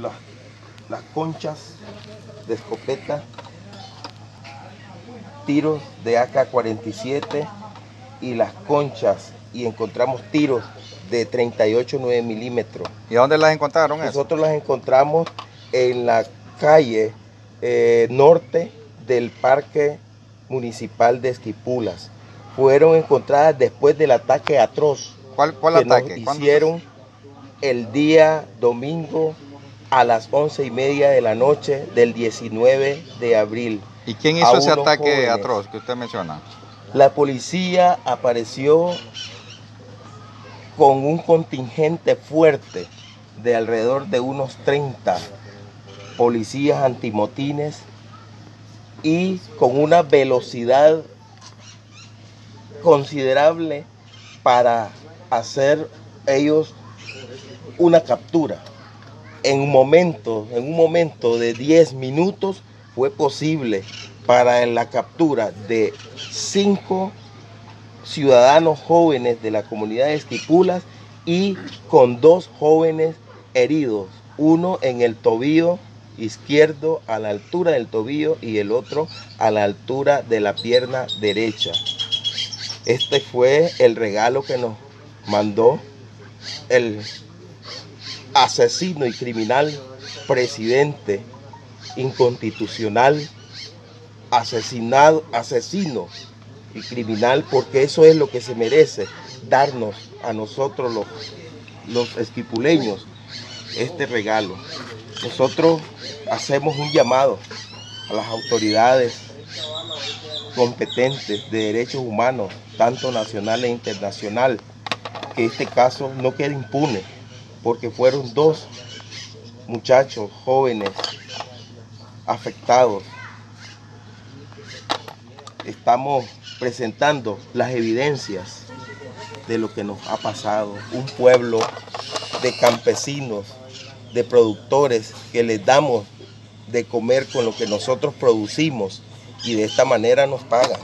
las, las conchas de escopeta, tiros de AK-47 y las conchas y encontramos tiros de 38 9 milímetros. ¿Y dónde las encontraron? eso? Nosotros las encontramos en la calle eh, norte del Parque Municipal de Esquipulas. Fueron encontradas después del ataque atroz ¿Cuál, cuál que nos ataque? ¿Cuándo hicieron el día domingo a las once y media de la noche del 19 de abril. ¿Y quién hizo ese ataque jóvenes. atroz que usted menciona? La policía apareció con un contingente fuerte de alrededor de unos 30 policías antimotines y con una velocidad considerable para hacer ellos una captura. En un momento, en un momento de 10 minutos fue posible para la captura de cinco ciudadanos jóvenes de la comunidad de Estipulas y con dos jóvenes heridos, uno en el tobillo izquierdo a la altura del tobillo y el otro a la altura de la pierna derecha. Este fue el regalo que nos mandó el asesino y criminal presidente inconstitucional, asesinado, asesino y criminal, porque eso es lo que se merece, darnos a nosotros los, los esquipuleños este regalo. Nosotros hacemos un llamado a las autoridades competentes de derechos humanos, tanto nacional e internacional, que este caso no quede impune, porque fueron dos muchachos jóvenes afectados. Estamos presentando las evidencias de lo que nos ha pasado. Un pueblo de campesinos, de productores que les damos de comer con lo que nosotros producimos y de esta manera nos pagan.